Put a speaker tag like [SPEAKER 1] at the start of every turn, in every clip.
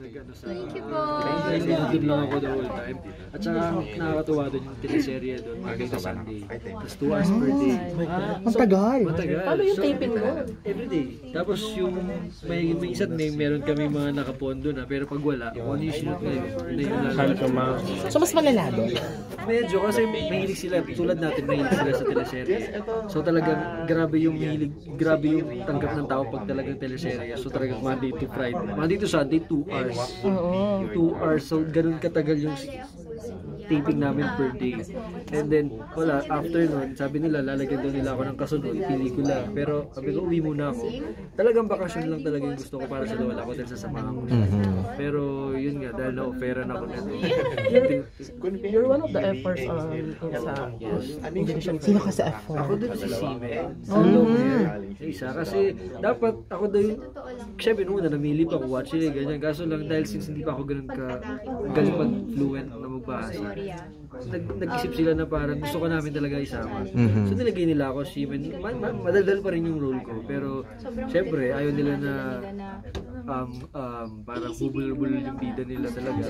[SPEAKER 1] nag-ano sa...
[SPEAKER 2] Thank you po.
[SPEAKER 1] Kasi nandun lang ako the whole time. At saka nakakatuwa doon yung teleserye doon, Monday to Sunday. Tapos 2 hours per day.
[SPEAKER 3] Ang tagal.
[SPEAKER 1] Matagal.
[SPEAKER 4] Paano yung taping mo?
[SPEAKER 1] Everyday. Tapos yung may, may isa't may meron kami mga nakapondo na pero pag wala, yung sinut na yun, yun na lalabas.
[SPEAKER 3] So, mas malala doon.
[SPEAKER 1] Medyo kasi mahilig sila, tulad natin mahilig sila sa teleserye. So talagang grabe yung hilig, grabe yung tanggap ng tao pag talagang teleserye. So talagang Monday to Friday. Monday to Sunday, 2 hours.
[SPEAKER 3] Oo.
[SPEAKER 1] 2 hours. So ganun katagal yung taping namin per day. And then, wala, after nun, sabi nila, lalagyan daw nila ako ng kasunod, pelikula. Pero, sabi ko, uwi muna ako. Talagang bakasyon lang talaga yung gusto ko para sa wala ko dahil sasamahan ko siya. Pero, yun nga, dahil na-offera na ako nito.
[SPEAKER 4] You're one of the efforts um, in sa Indonesian
[SPEAKER 3] Sino ka sa F4?
[SPEAKER 1] Ako din si Sime. Sa Lomer. Isa. Kasi dapat ako daw yung... Siyempre nung una namili pa ako watch it, ganyan. Kaso lang dahil since hindi pa ako ganun ka galing mag-fluent na magbahasa, nag, nag-isip sila na parang gusto ko namin talaga isama. So nilagay nila ako si Ma, ma, madaldal pa rin yung role ko. Pero siyempre ayaw nila na um, um, parang bubul-bul yung bida nila talaga.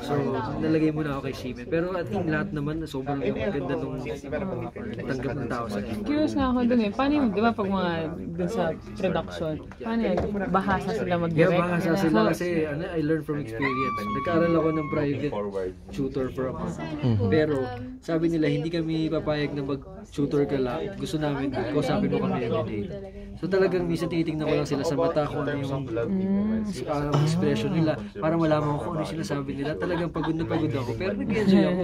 [SPEAKER 1] So, nalagay muna ako kay Simen. Pero I think lahat naman, sobrang ganda nung tanggap ng tao sa akin.
[SPEAKER 5] Curious nga ako dun eh. Paano yung, di ba, pag mga dun sa production, paano yan? Bahasa sila
[SPEAKER 1] Yeah,
[SPEAKER 5] mag-direct.
[SPEAKER 1] baka sa sila kasi ano, I learned from experience. Nagkaaral ako ng private tutor for a month. Pero sabi nila hindi kami papayag na mag-tutor ka lang. Gusto namin kausapin mo kami everyday. So talagang minsan tinitingnan ko lang sila sa mata kung ano yung uh, expression nila para malaman ko kung ano sinasabi nila. Talagang pagod na pagod ako pero nag-enjoy ako.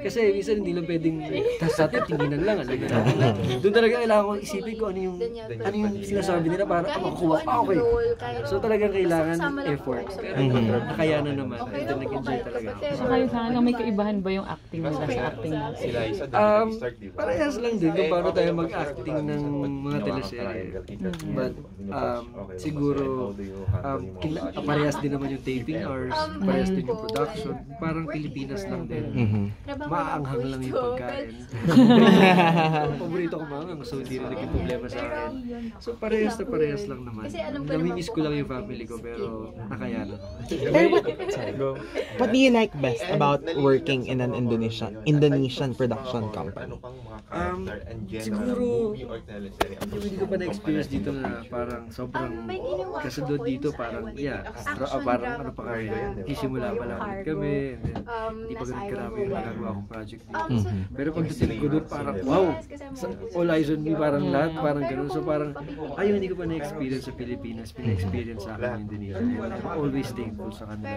[SPEAKER 1] Kasi minsan hindi lang pwedeng tas sa atin tinginan lang. Alam mo na. Doon talaga kailangan ko isipin ko ano yung ano yung sinasabi nila para makukuha. Ah, okay. So talagang kailangan effort. Pero nakayanan naman. Ito nag-enjoy talaga. ako.
[SPEAKER 5] So kayo sana, may kaibahan ba yung acting nila sa acting nila?
[SPEAKER 1] Um, parehas lang din kung paano tayo mag-acting ng mga teleserye. But um, siguro um, kila- parehas din naman yung taping hours, parehas din yung production. Parang Pilipinas lang din. Maanghang lang yung pagkain. Paborito ko maanghang, so hindi rin naging problema sa akin. So parehas na parehas lang naman. Namimiss ko lang yung family ko pero nakayanan.
[SPEAKER 3] Pero what, sorry, what do you like best about working in an Indonesian Indonesian production company?
[SPEAKER 1] Um, siguro, hindi ko pa na-experience dito na parang sobrang kasunod dito parang yeah. astra, ah, parang ano pa kayo isimula pa lang ulit kami and then hindi pa ganun karami yung nagagawa kong project dito. Pero pagdating ko doon parang wow sa, all eyes on me parang lahat parang ganun. So parang ayun hindi ko pa na-experience sa Pilipinas. Pina-experience sa akin yung Indonesia. I'm always thankful sa kanila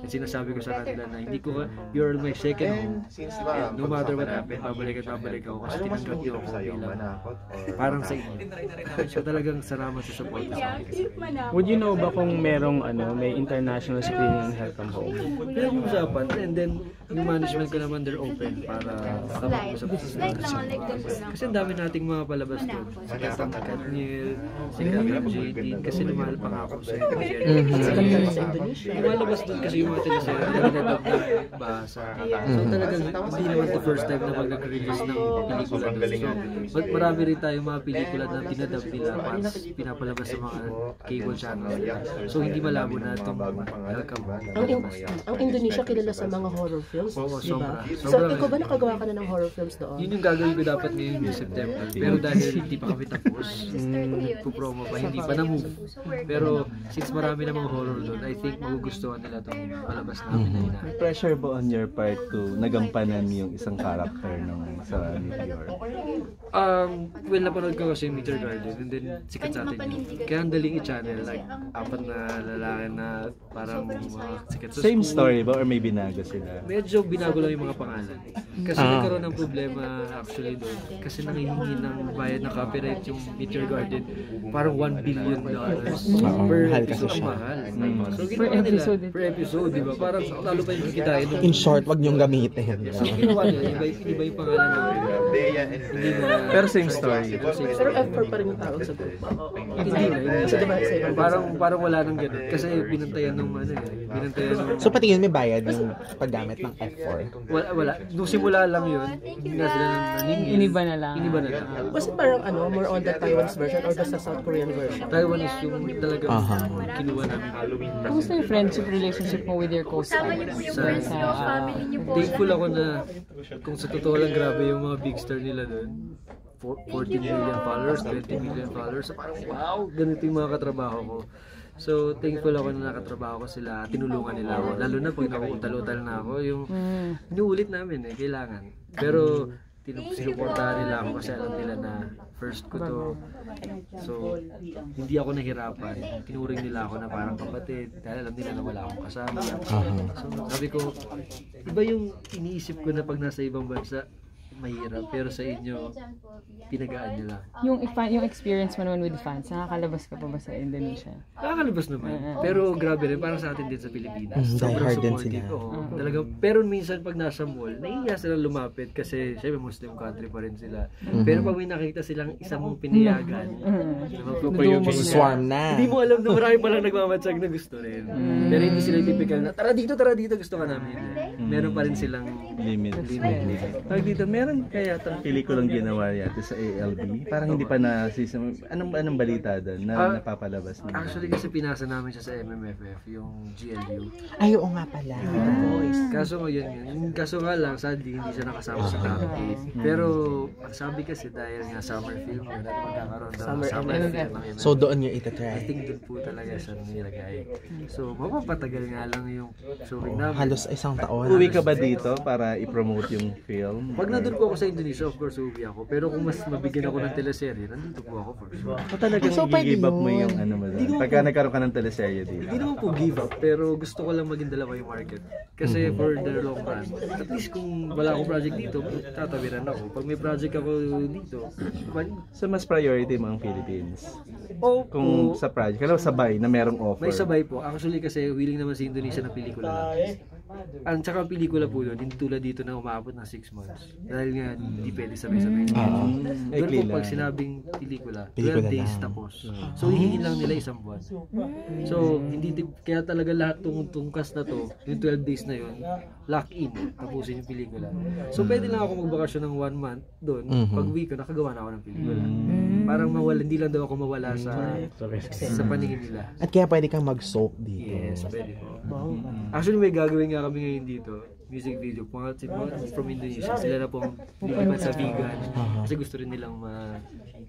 [SPEAKER 1] at sinasabi ko sa kanila na hindi ko you're my second home. and no matter what happen babalik at babalik ako kasi tinanggap niyo ako bilang parang sa inyo. So talagang salamat sa support sa akin
[SPEAKER 6] Would you know ba kung merong ano, may international screening ng Welcome Home?
[SPEAKER 1] pinag-uusapan and then yung management ko naman they're open para makapag-usap sa
[SPEAKER 2] lang.
[SPEAKER 1] kasi ang dami nating mga palabas doon si Katang Katniel si Katang JD kasi lumahal pa nga ako sa
[SPEAKER 4] Ganda sa Indonesia.
[SPEAKER 1] Lumalabas doon kasi yung mga teleserye na dinadab na bahasa. So talagang hindi naman the first time na mag release ng pelikula doon. So, but marami rin tayong mga pelikula na dinadab nila para pinapalabas sa mga cable channels. So hindi malabo na itong welcome.
[SPEAKER 4] Ang, in- ang Indonesia kilala sa mga horror films,
[SPEAKER 1] Oo,
[SPEAKER 4] di ba?
[SPEAKER 1] sobra.
[SPEAKER 4] So,
[SPEAKER 1] Sobra.
[SPEAKER 4] ikaw ba nakagawa ka na ng horror films doon?
[SPEAKER 1] Yun yung gagawin ko dapat ngayon yung September. Pero dahil hindi pa kami tapos, pupromo pa, hindi pa na-move. Pero since marami na mga horror doon, I think magugustuhan nila itong palabas namin na ina.
[SPEAKER 7] May pressure ba on your part to nagampanan yung isang character ng sa Meteor?
[SPEAKER 1] Um, well, napanood ko kasi Meteor Garden and then sikat sa atin yun. Kaya ang daling i-channel, like, apat na lalaki na parang mga sikat sa
[SPEAKER 7] Same
[SPEAKER 1] school.
[SPEAKER 7] story ba or may binago sila?
[SPEAKER 1] Medyo binago lang yung mga pangalan. Kasi nagkaroon ng problema actually doon. Kasi nangihingi ng bayad na copyright yung Meteor Garden. Parang 1 billion dollars per
[SPEAKER 3] mahal kasi
[SPEAKER 1] episode. Ang
[SPEAKER 3] siya.
[SPEAKER 1] mahal. So,
[SPEAKER 5] Per
[SPEAKER 1] nila,
[SPEAKER 5] episode.
[SPEAKER 1] per episode, di ba? Parang lalo pa yung kikitain.
[SPEAKER 3] In short, wag niyong gamitin.
[SPEAKER 1] So, ginawa nila, iba, iba yung pangalan ng hindi na
[SPEAKER 7] Pero same story.
[SPEAKER 4] Pero effort pa rin yung tawag sa group?
[SPEAKER 1] Hindi na, hindi
[SPEAKER 4] Kasi diba sa ibang
[SPEAKER 1] Parang, parang wala nang ganun. Kasi binantayan nung ano eh. Binantayan nung...
[SPEAKER 3] So pati yun may bayad yung paggamit ng F4.
[SPEAKER 1] Wala, wala. Nung simula lang yun, hindi na sila.
[SPEAKER 5] Iniba na lang.
[SPEAKER 1] Iniba na lang.
[SPEAKER 4] Was it parang ano, more on the Taiwan's version or the sa South Korean version?
[SPEAKER 1] Taiwan is yung talagang
[SPEAKER 3] Aha.
[SPEAKER 1] kinuha namin Halloween.
[SPEAKER 5] Kamusta yung friendship relationship mo with your
[SPEAKER 2] Kasama
[SPEAKER 5] co-star?
[SPEAKER 2] niyo po yung
[SPEAKER 1] Sa-
[SPEAKER 5] sa-
[SPEAKER 2] family niyo po.
[SPEAKER 1] Thankful ako na kung sa totoo lang grabe yung mga big star nila doon. Four- 14 million followers, 20 million followers. So parang wow, ganito yung mga katrabaho ko. So thankful ako na nakatrabaho ko sila, tinulungan nila ako. Lalo na pag nakuutal-utal na ako, yung
[SPEAKER 5] Mm.
[SPEAKER 1] inuulit namin eh, kailangan. Pero sinuportahan nila ako kasi alam nila na first ko to. So, hindi ako nahirapan. Tinuring nila ako na parang kapatid. Dahil alam nila na wala akong kasama. So, sabi ko, iba yung iniisip ko na pag nasa ibang bansa, mahirap. Pero sa inyo, pinagaan nyo lang.
[SPEAKER 5] Yung, ifa- yung experience mo naman with fans, nakakalabas ka pa ba sa Indonesia?
[SPEAKER 1] Nakakalabas naman. Pero grabe rin, parang sa atin din sa Pilipinas.
[SPEAKER 3] Mm,
[SPEAKER 1] Sobrang
[SPEAKER 3] diehard din sila.
[SPEAKER 1] Oo, talaga. Pero minsan pag nasa mall, naiiya sila lumapit kasi syempre Muslim country pa rin sila. Pero pag may nakita silang isang mong pinayagan, na magpupuyong
[SPEAKER 3] Swarm na.
[SPEAKER 1] Hindi mo alam na marami palang nagmamatsag na gusto rin. Pero hindi sila typical na, tara dito, tara dito, gusto ka namin. Meron pa rin silang
[SPEAKER 7] Limit.
[SPEAKER 1] limit.
[SPEAKER 7] Tawag dito, meron kaya tang pelikulang ginawa yata sa ALB? Parang hindi pa na Anong anong balita doon na
[SPEAKER 1] Ah,
[SPEAKER 7] napapalabas na?
[SPEAKER 1] Actually kasi pinasa namin siya sa MMFF, yung GLU.
[SPEAKER 3] Ay, oo nga pala.
[SPEAKER 1] Kaso ngayon yun, kaso nga lang, sadly, hindi siya nakasama sa top 8. Pero, ang sabi kasi dahil nga summer film yun, at magkakaroon daw ng
[SPEAKER 4] Summer
[SPEAKER 1] summer
[SPEAKER 4] MMFF.
[SPEAKER 1] film ng MMFF.
[SPEAKER 3] So doon nyo
[SPEAKER 1] I
[SPEAKER 3] itatry.
[SPEAKER 1] think doon po talaga siya nilagay. So, mapapatagal nga lang yung showing namin.
[SPEAKER 3] Halos isang taon.
[SPEAKER 7] Uwi ka ba dito para i-promote yung film?
[SPEAKER 1] Pag nandun po ako sa Indonesia, of course, uwi ako. Pero kung mas mabigyan ako ng teleserye, nandito po ako for sure.
[SPEAKER 7] O talagang
[SPEAKER 3] So, pwede
[SPEAKER 7] i-give up mo
[SPEAKER 3] yun.
[SPEAKER 7] yung ano mo doon? Pagka
[SPEAKER 1] po-
[SPEAKER 7] nagkaroon ka ng teleserye dito.
[SPEAKER 1] Hindi naman po give up, pero gusto ko lang maging dalawa yung market. Kasi for the long run, at least kung wala akong project dito, tatawiran ako. Pag may project ako dito, man,
[SPEAKER 7] So mas priority mo ang Philippines?
[SPEAKER 1] o
[SPEAKER 7] Kung
[SPEAKER 1] kung
[SPEAKER 7] sa project, kaya sabay na merong offer.
[SPEAKER 1] may sabay po. Actually kasi willing naman sa Indonesia na pelikula lang. Ang tsaka ang pelikula po doon, hindi tulad dito na umaabot ng 6 months. Dahil nga, hindi pwede sabay-sabay.
[SPEAKER 3] Oo.
[SPEAKER 1] Doon
[SPEAKER 7] Ikli
[SPEAKER 1] po pag sinabing pelikula, 12
[SPEAKER 3] Pelikula
[SPEAKER 1] days
[SPEAKER 3] lang.
[SPEAKER 1] tapos. So hihingin lang nila isang buwan. So hindi di- kaya talaga lahat tong tungkas na to, yung 12 days na yun, lock in, tapusin yung pelikula. So pwede lang ako magbakasyon ng one month doon.
[SPEAKER 3] Mhm.
[SPEAKER 1] Pag week ko, nakagawa na ako ng pelikula. Parang mawala, hindi lang daw ako mawala sa sa paningin nila.
[SPEAKER 3] At kaya pwede kang mag-soap dito.
[SPEAKER 1] Yes, pwede po. Actually, may gagawin nga kami ngayon dito. Music video. Mga si mga from Indonesia. Sila na pong lilipat sa vegan. Kasi gusto rin nilang ma,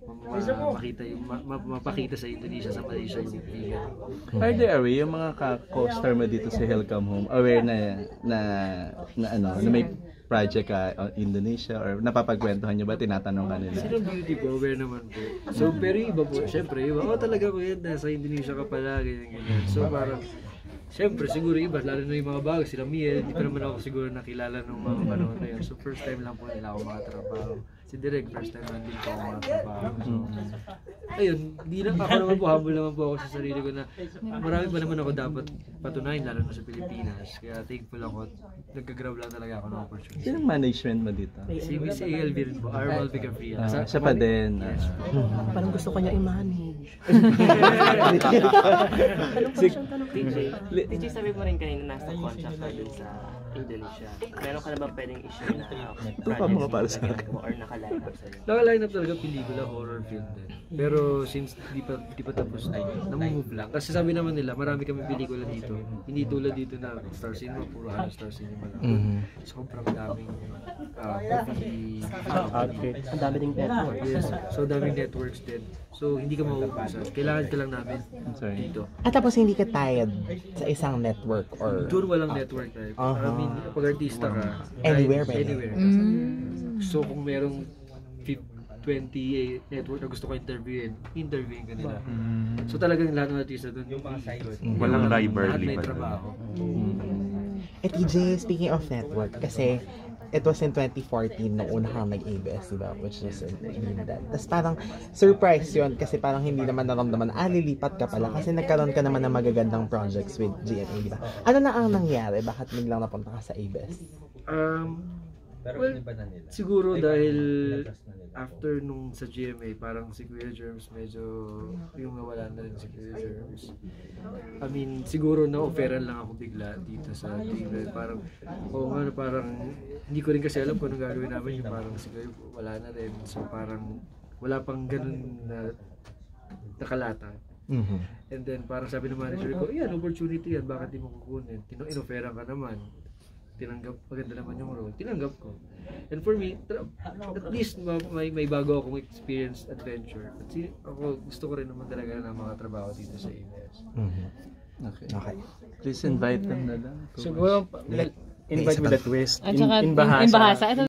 [SPEAKER 1] ma, ma- makita yung, ma, ma- mapakita sa Indonesia, sa Malaysia yung vegan.
[SPEAKER 7] Are they aware, yung mga ka- co-star mo dito sa Welcome Home, aware na, na, na ano, na may project ka on Indonesia or napapagkwentuhan nyo ba, tinatanong ka nila?
[SPEAKER 1] Sila beauty po, aware naman po. So, pero iba po, syempre, iba, oh talaga ko yan, nasa Indonesia ka pala, ganyan, ganyan. So, parang, Siyempre, siguro iba, lalo na yung mga bago, sila Miel, hindi pa naman ako siguro nakilala nung mga panahon na yun. So, first time lang po nila ako makatrabaho. Si Direk, first time lang din po ako makatrabaho. So, ayun, di lang, ako naman po, humble naman po ako sa sarili ko na marami pa naman ako dapat patunayan, lalo na sa Pilipinas. Kaya thankful ako at nagka-grab lang talaga ako ng opportunity.
[SPEAKER 7] Sinong management mo dito?
[SPEAKER 1] Si Miss ALB rin po, Armal Vigafria.
[SPEAKER 7] Ah, siya pa din. ah.
[SPEAKER 4] Parang gusto ko niya i-manage.
[SPEAKER 8] TJ, sabi mo rin kanina nasa contract ka dun sa Indonesia. Meron ka na ba pwedeng issue na
[SPEAKER 7] Ito pa mga para sa akin.
[SPEAKER 8] mo or nakaline up sa'yo?
[SPEAKER 1] Nakaline up talaga pelikula, horror film din. Pero since di pa, di pa tapos, namumove lang. Kasi sabi naman nila, marami kami pelikula dito. Hindi tulad dito na Star Cinema, puro halos Star Cinema lang.
[SPEAKER 3] Mhm.
[SPEAKER 1] Sobrang daming uh, movie
[SPEAKER 6] Outfit.
[SPEAKER 4] Ang dami ding network.
[SPEAKER 1] Yes. So daming networks din. So hindi ka mauubusan. Kailangan ka lang namin
[SPEAKER 7] Sorry.
[SPEAKER 1] dito.
[SPEAKER 3] At tapos hindi ka tied sa isang network or...
[SPEAKER 1] Doon walang network.
[SPEAKER 3] Aha.
[SPEAKER 1] Mean, pag artista ka,
[SPEAKER 3] Anywhere
[SPEAKER 1] kahit anywhere. So kung merong 50, 20 network na gusto ko interviewin, interviewin ka nila. So talagang lahat ng artista doon.
[SPEAKER 9] Walang rivalry
[SPEAKER 1] Lahat may
[SPEAKER 9] ba?
[SPEAKER 1] trabaho.
[SPEAKER 3] Eh TJ, speaking of network, kasi it was in 2014 nung una nag-ABS, di ba? Which was in Trinidad. Tapos parang surprise yun kasi parang hindi naman naramdaman, ah, lilipat ka pala kasi nagkaroon ka naman ng magagandang projects with GMA, di ba? Ano na ang nangyari? Bakit biglang napunta ka sa ABS?
[SPEAKER 1] Um, Well, siguro dahil after nung sa GMA, parang si Kuya Germs medyo yung nawala na rin si Kuya Germs. I mean, siguro na-offeran lang ako bigla dito sa TV. Parang, oo nga, parang hindi ko rin kasi alam kung anong gagawin namin. Yung parang si Kuya wala na rin. So parang wala pang ganun na nakalata.
[SPEAKER 3] Mhm.
[SPEAKER 1] And then parang sabi ng manager ko, yan, opportunity yan, bakit di mo kukunin? Tino inoferan ka naman. Tinanggap, maganda naman yung role. Tinanggap ko. And for me, at least ma- may, may bago akong experience, adventure. At si, ako, gusto ko rin naman talaga na makatrabaho dito sa ABS.
[SPEAKER 3] Mhm.
[SPEAKER 7] Okay.
[SPEAKER 3] Okay.
[SPEAKER 7] Please invite them na lang.
[SPEAKER 6] Siguro, invite with a twist. In, in Bahasa.
[SPEAKER 5] in Bahasa. Ito